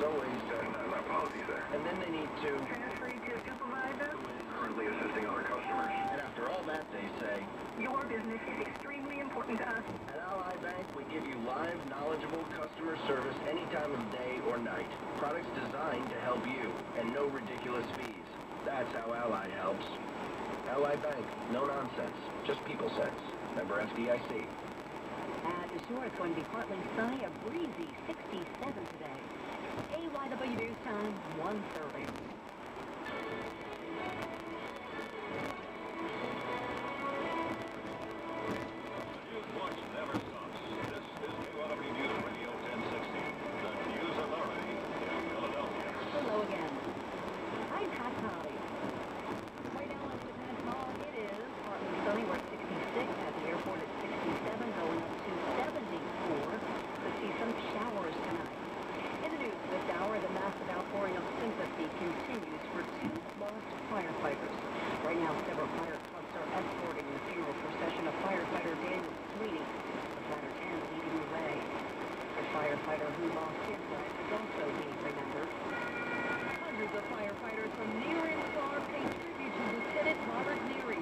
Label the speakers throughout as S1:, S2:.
S1: As always, uh, apologies there.
S2: And then they need to...
S3: Transfer you to a supervisor?
S1: Currently assisting other customers.
S2: And after all that, they say...
S3: Your business is extremely important to us.
S2: At Ally Bank, we give you live, knowledgeable customer service any time of day or night. Products designed to help you, and no ridiculous fees. That's how Ally helps. Ally Bank, no nonsense, just people sense. Member FDIC.
S4: Uh, du it's going to be partly sunny, a breezy 67 today. YW Sound 130. fire trucks are escorting the funeral procession of firefighter Daniel Sweeney, the the firefighter who lost his life. Hundreds of firefighters from near and far pay tribute to Lieutenant Robert Neary.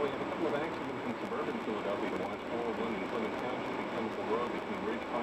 S1: We have a couple of accidents in suburban Philadelphia, watch 401 in Plymouth Township and Chemical Road between Ridge Pike.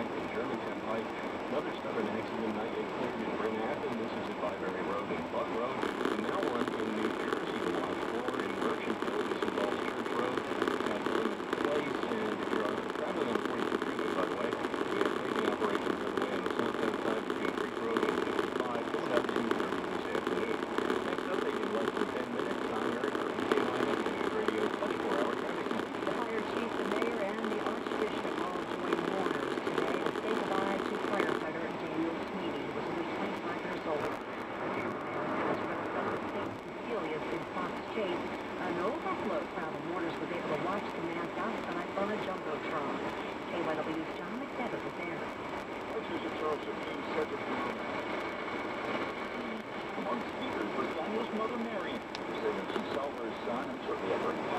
S4: overflow crowd of mourners was able to watch the man outside on a jumbotron. KYW's John McDevitt was there.
S5: This is a charge of being said to be Among speakers was Daniel's mother, Mary, who said that she saw her son and
S3: took the
S5: effort.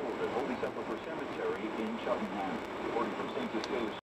S5: held at Holy Sepulchre Cemetery in Cheltenham. Reporting from St. Cecilia's